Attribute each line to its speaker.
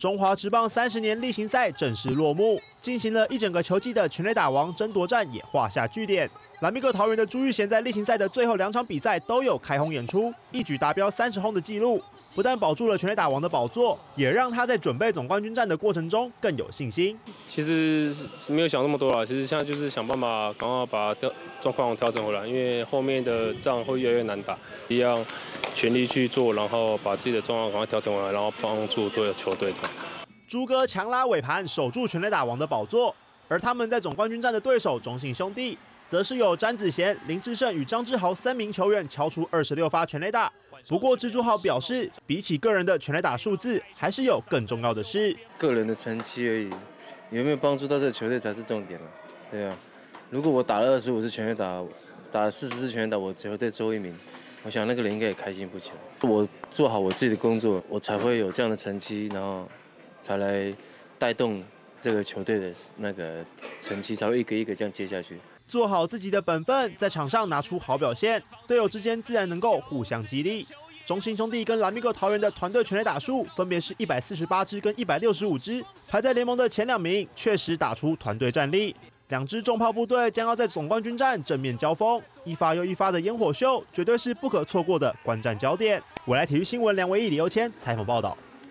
Speaker 1: 中华职棒三十年例行赛正式落幕，进行了一整个球季的全垒打王争夺战也画下句点。蓝米克桃园的朱玉贤在例行赛的最后两场比赛都有开轰演出，一举达标三十轰的纪录，不但保住了全垒打王的宝座，也让他在准备总冠军战的过程中更有信心。
Speaker 2: 其实没有想那么多了，其实现在就是想办法赶快把调状况调整回来，因为后面的仗会越来越难打，一样全力去做，然后把自己的状况赶快调整回来，然后帮助队球队这样子。
Speaker 1: 朱哥强拉尾盘守住全垒打王的宝座，而他们在总冠军战的对手中信兄弟，则是有詹子贤、林志胜与张志豪三名球员敲出二十六发全垒打。不过蜘蛛豪表示，比起个人的全垒打数字，还是有更重要的事。
Speaker 3: 个人的成绩而已，有没有帮助到这个球队才是重点了。对啊，如果我打了二十五次全垒打，打了四十次全垒打，我球队抽一名，我想那个人应该也开心不起来。我做好我自己的工作，我才会有这样的成绩，然后。才来带动这个球队的那个成绩，才会一个一个这样接下去。
Speaker 1: 做好自己的本分，在场上拿出好表现，队友之间自然能够互相激励。中信兄弟跟蓝米狗桃园的团队全垒打数分别是一百四十八支跟一百六十五支，排在联盟的前两名，确实打出团队战力。两支重炮部队将要在总冠军战正面交锋，一发又一发的烟火秀，绝对是不可错过的观战焦点。我来体育新闻梁维义、李优谦采访报道。